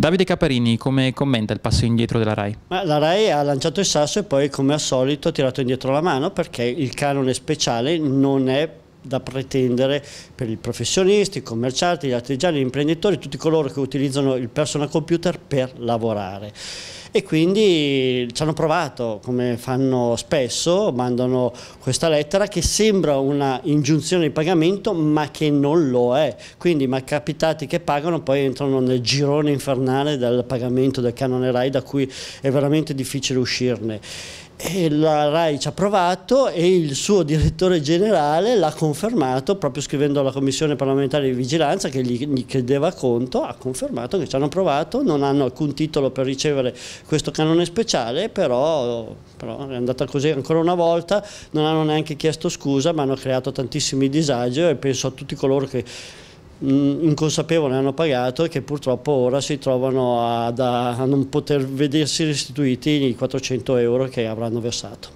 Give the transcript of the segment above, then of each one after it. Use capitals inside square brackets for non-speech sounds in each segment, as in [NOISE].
Davide Caparini, come commenta il passo indietro della RAI? Ma la RAI ha lanciato il sasso e poi come al solito ha tirato indietro la mano perché il canone speciale non è da pretendere per i professionisti, i commercianti, gli artigiani, gli imprenditori, tutti coloro che utilizzano il personal computer per lavorare e quindi ci hanno provato come fanno spesso, mandano questa lettera che sembra una ingiunzione di pagamento ma che non lo è, quindi i malcapitati che pagano poi entrano nel girone infernale del pagamento del canone RAI da cui è veramente difficile uscirne. E la RAI ci ha provato e il suo direttore generale l'ha confermato proprio scrivendo alla commissione parlamentare di vigilanza che gli, gli chiedeva conto, ha confermato che ci hanno provato, non hanno alcun titolo per ricevere questo canone speciale, però, però è andata così ancora una volta, non hanno neanche chiesto scusa ma hanno creato tantissimi disagi e penso a tutti coloro che Mm, inconsapevoli hanno pagato e che purtroppo ora si trovano a, a non poter vedersi restituiti i 400 euro che avranno versato.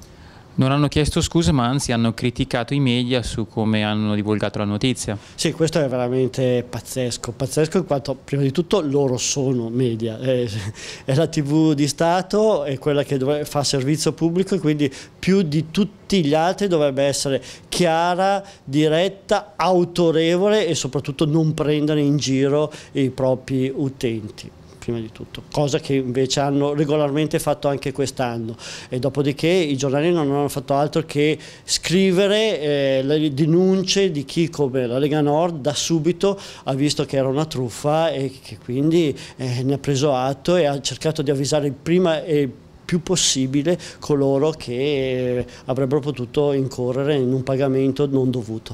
Non hanno chiesto scusa ma anzi hanno criticato i media su come hanno divulgato la notizia. Sì, questo è veramente pazzesco, pazzesco in quanto prima di tutto loro sono media, [LAUGHS] è, la tv di Stato, è quella che fa servizio pubblico e quindi più di tutti gli altri dovrebbe essere chiara, diretta, autorevole e soprattutto non prendere in giro i propri utenti prima di tutto, cosa che invece hanno regolarmente fatto anche quest'anno e dopodiché i giornali non hanno fatto altro che scrivere eh, le denunce di chi come la Lega Nord da subito ha visto che era una truffa e che quindi eh, ne ha preso atto e ha cercato di avvisare prima e più possibile coloro che eh, avrebbero potuto incorrere in un pagamento non dovuto.